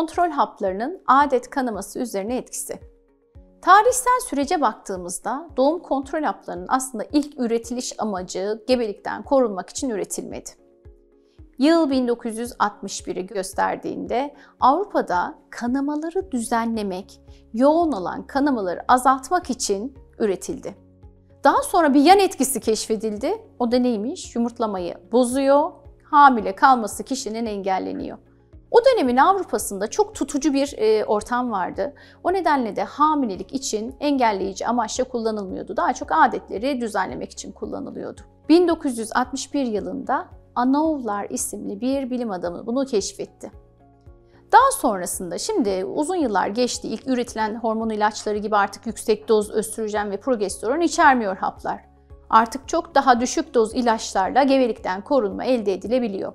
kontrol haplarının adet kanaması üzerine etkisi. Tarihsel sürece baktığımızda doğum kontrol haplarının aslında ilk üretiliş amacı gebelikten korunmak için üretilmedi. Yıl 1961'i gösterdiğinde Avrupa'da kanamaları düzenlemek, yoğun olan kanamaları azaltmak için üretildi. Daha sonra bir yan etkisi keşfedildi. O da neymiş? Yumurtlamayı bozuyor, hamile kalması kişinin engelleniyor. O dönemin Avrupa'sında çok tutucu bir e, ortam vardı. O nedenle de hamilelik için engelleyici amaçla kullanılmıyordu. Daha çok adetleri düzenlemek için kullanılıyordu. 1961 yılında Anovlar isimli bir bilim adamı bunu keşfetti. Daha sonrasında şimdi uzun yıllar geçti. İlk üretilen hormon ilaçları gibi artık yüksek doz östrojen ve progesteron içermiyor haplar. Artık çok daha düşük doz ilaçlarla gebelikten korunma elde edilebiliyor.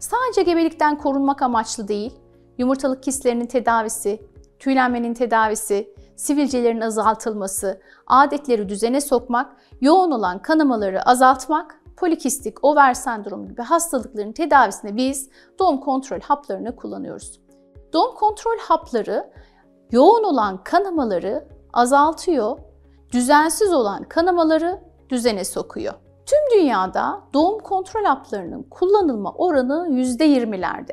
Sadece gebelikten korunmak amaçlı değil, yumurtalık kistlerinin tedavisi, tüylenmenin tedavisi, sivilcelerin azaltılması, adetleri düzene sokmak, yoğun olan kanamaları azaltmak, polikistik over sendromu gibi hastalıkların tedavisinde biz doğum kontrol haplarını kullanıyoruz. Doğum kontrol hapları yoğun olan kanamaları azaltıyor, düzensiz olan kanamaları düzene sokuyor. Tüm dünyada doğum kontrol haplarının kullanılma oranı %20'lerde.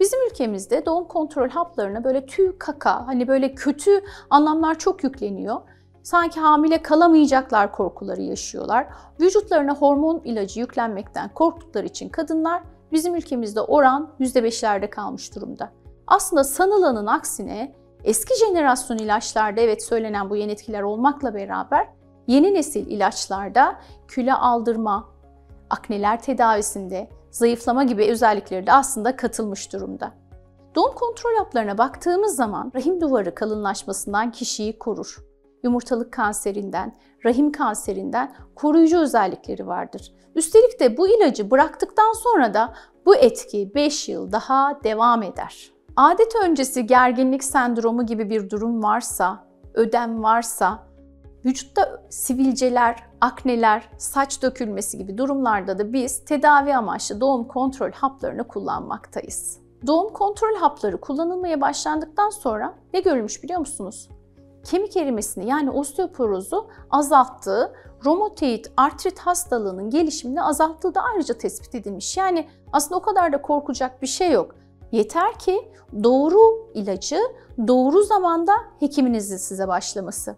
Bizim ülkemizde doğum kontrol haplarına böyle tüy kaka, hani böyle kötü anlamlar çok yükleniyor. Sanki hamile kalamayacaklar korkuları yaşıyorlar. Vücutlarına hormon ilacı yüklenmekten korktukları için kadınlar bizim ülkemizde oran %5'lerde kalmış durumda. Aslında sanılanın aksine eski jenerasyon ilaçlarda evet söylenen bu yan etkiler olmakla beraber Yeni nesil ilaçlarda küle aldırma, akneler tedavisinde, zayıflama gibi özellikleri de aslında katılmış durumda. Doğum kontrol haplarına baktığımız zaman rahim duvarı kalınlaşmasından kişiyi korur. Yumurtalık kanserinden, rahim kanserinden koruyucu özellikleri vardır. Üstelik de bu ilacı bıraktıktan sonra da bu etki 5 yıl daha devam eder. Adet öncesi gerginlik sendromu gibi bir durum varsa, ödem varsa, Vücutta sivilceler, akneler, saç dökülmesi gibi durumlarda da biz tedavi amaçlı doğum kontrol haplarını kullanmaktayız. Doğum kontrol hapları kullanılmaya başlandıktan sonra ne görülmüş biliyor musunuz? Kemik erimesini yani osteoporozu azalttığı, romatoid artrit hastalığının gelişimini azalttığı da ayrıca tespit edilmiş. Yani aslında o kadar da korkacak bir şey yok. Yeter ki doğru ilacı doğru zamanda hekiminizin size başlaması.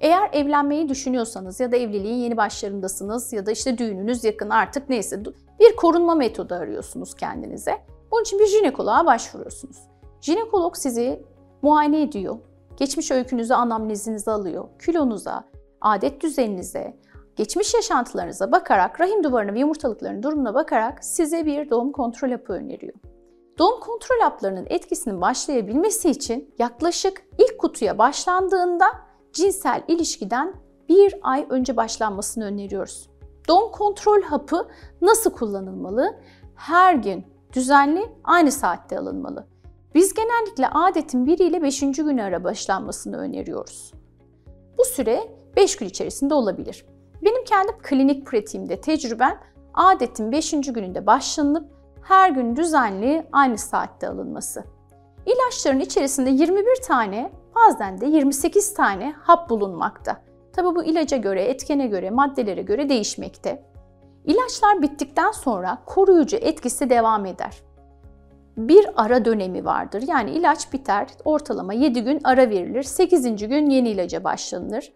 Eğer evlenmeyi düşünüyorsanız ya da evliliğin yeni başlarındasınız ya da işte düğününüz yakın artık neyse bir korunma metodu arıyorsunuz kendinize. Bunun için bir jinekoloğa başvuruyorsunuz. Jinekolog sizi muayene ediyor. Geçmiş öykünüzü, anamnezinizi alıyor. Kilonuza, adet düzeninize, geçmiş yaşantılarınıza bakarak, rahim duvarına ve yumurtalıkların durumuna bakarak size bir doğum kontrol hapı öneriyor. Doğum kontrol haplarının etkisinin başlayabilmesi için yaklaşık ilk kutuya başlandığında cinsel ilişkiden bir ay önce başlanmasını öneriyoruz. Doğum kontrol hapı nasıl kullanılmalı? Her gün düzenli aynı saatte alınmalı. Biz genellikle adetin 1 ile 5. gün ara başlanmasını öneriyoruz. Bu süre 5 gün içerisinde olabilir. Benim kendi klinik pratiğimde tecrüben adetin 5. gününde başlanıp her gün düzenli aynı saatte alınması. İlaçların içerisinde 21 tane bazen de 28 tane hap bulunmakta. Tabi bu ilaca göre, etkene göre, maddelere göre değişmekte. İlaçlar bittikten sonra koruyucu etkisi devam eder. Bir ara dönemi vardır. Yani ilaç biter, ortalama 7 gün ara verilir. 8. gün yeni ilaca başlanır.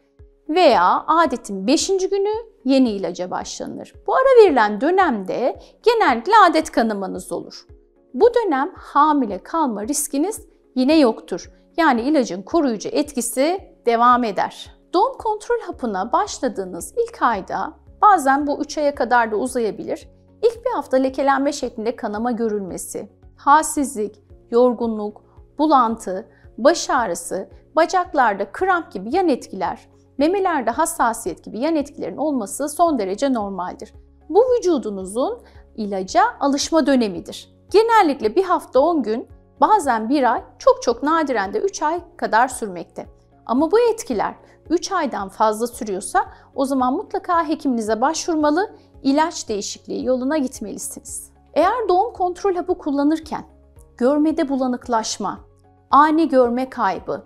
Veya adetin 5. günü yeni ilaca başlanır. Bu ara verilen dönemde genellikle adet kanımanız olur. Bu dönem hamile kalma riskiniz yine yoktur. Yani ilacın koruyucu etkisi devam eder. Doğum kontrol hapına başladığınız ilk ayda bazen bu 3 aya kadar da uzayabilir. İlk bir hafta lekelenme şeklinde kanama görülmesi, halsizlik, yorgunluk, bulantı, baş ağrısı, bacaklarda kramp gibi yan etkiler, memelerde hassasiyet gibi yan etkilerin olması son derece normaldir. Bu vücudunuzun ilaca alışma dönemidir. Genellikle bir hafta 10 gün bazen bir ay, çok çok nadiren de 3 ay kadar sürmekte. Ama bu etkiler 3 aydan fazla sürüyorsa o zaman mutlaka hekiminize başvurmalı, ilaç değişikliği yoluna gitmelisiniz. Eğer doğum kontrol hapı kullanırken görmede bulanıklaşma, ani görme kaybı,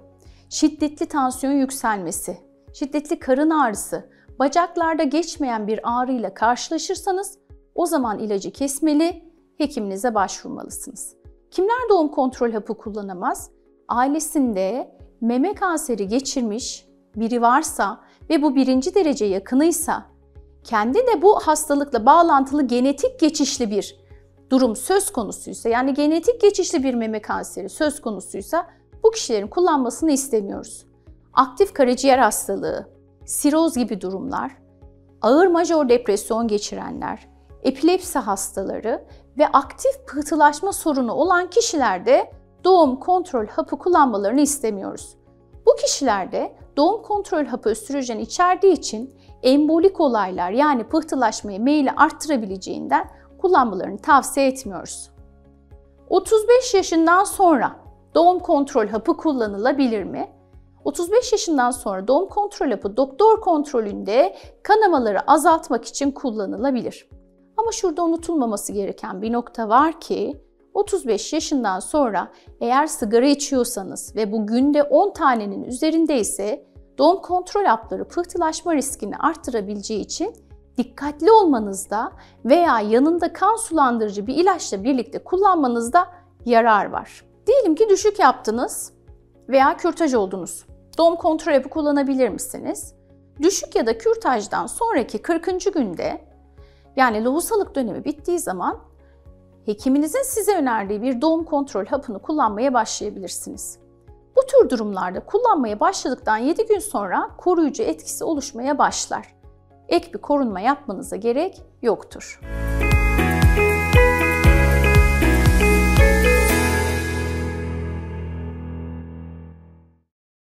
şiddetli tansiyon yükselmesi, şiddetli karın ağrısı, bacaklarda geçmeyen bir ağrıyla karşılaşırsanız o zaman ilacı kesmeli, hekiminize başvurmalısınız. Kimler doğum kontrol hapı kullanamaz? Ailesinde meme kanseri geçirmiş biri varsa ve bu birinci derece yakınıysa, kendi de bu hastalıkla bağlantılı genetik geçişli bir durum söz konusuysa, yani genetik geçişli bir meme kanseri söz konusuysa bu kişilerin kullanmasını istemiyoruz. Aktif karaciğer hastalığı, siroz gibi durumlar, ağır major depresyon geçirenler, epilepsi hastaları ve aktif pıhtılaşma sorunu olan kişilerde doğum kontrol hapı kullanmalarını istemiyoruz. Bu kişilerde doğum kontrol hapı östrojen içerdiği için embolik olaylar yani pıhtılaşmayı meyili arttırabileceğinden kullanmalarını tavsiye etmiyoruz. 35 yaşından sonra doğum kontrol hapı kullanılabilir mi? 35 yaşından sonra doğum kontrol hapı doktor kontrolünde kanamaları azaltmak için kullanılabilir. Ama şurada unutulmaması gereken bir nokta var ki 35 yaşından sonra eğer sigara içiyorsanız ve bu günde 10 tanenin üzerindeyse doğum kontrol hapları pıhtılaşma riskini arttırabileceği için dikkatli olmanızda veya yanında kan sulandırıcı bir ilaçla birlikte kullanmanızda yarar var. Diyelim ki düşük yaptınız veya kürtaj oldunuz. Doğum kontrol hapı kullanabilir misiniz? Düşük ya da kürtajdan sonraki 40. günde yani lohusalık dönemi bittiği zaman hekiminizin size önerdiği bir doğum kontrol hapını kullanmaya başlayabilirsiniz. Bu tür durumlarda kullanmaya başladıktan 7 gün sonra koruyucu etkisi oluşmaya başlar. Ek bir korunma yapmanıza gerek yoktur.